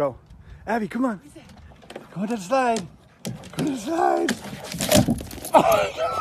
Go. Abby, come on. Go to the slide. Go to the slide. Oh,